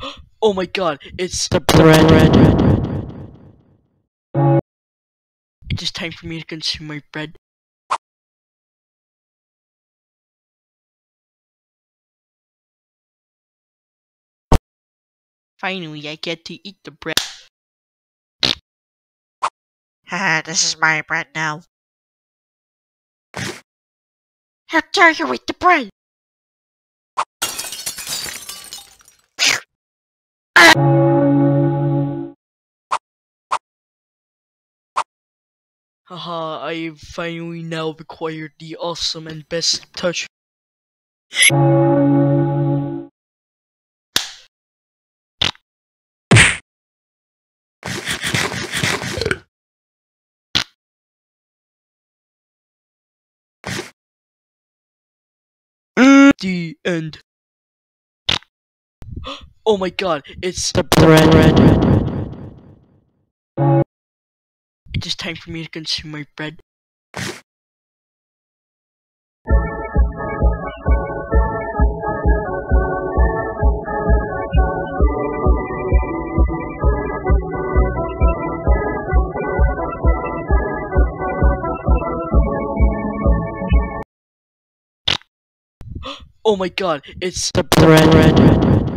Oh my god, it's the bread. It is time for me to consume my bread. Finally, I get to eat the bread. Haha, this is my bread now. How dare you eat the bread? Haha, I finally now acquired the awesome and best touch. The end. Oh my god, it's the bread. It is time for me to consume my bread. Oh my god, it's the bread.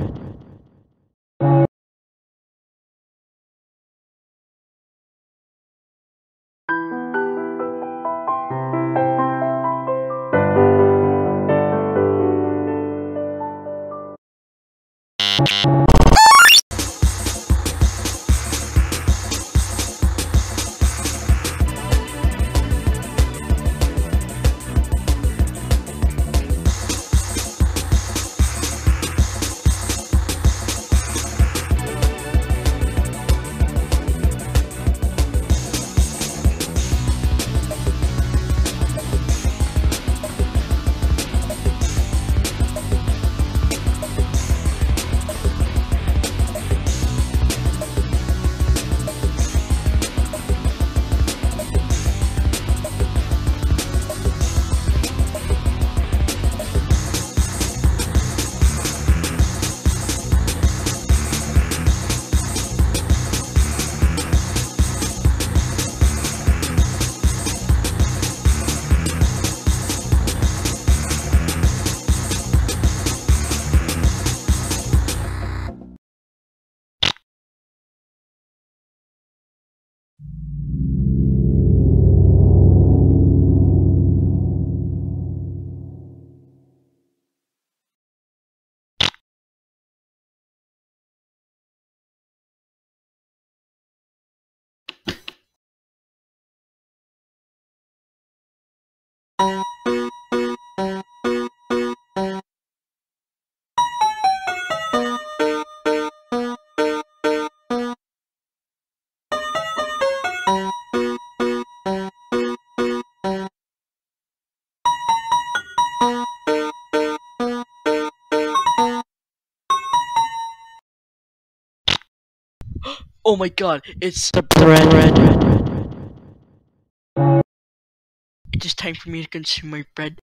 Oh my god, it's the bread. It is time for me to consume my bread.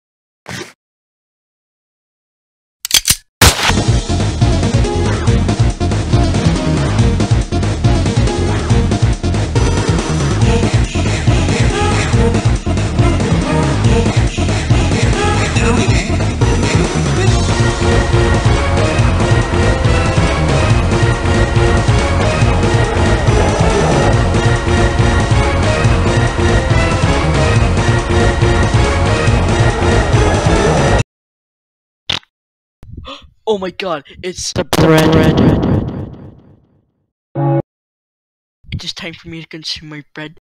Oh my god, it's the bread. It is time for me to consume my bread.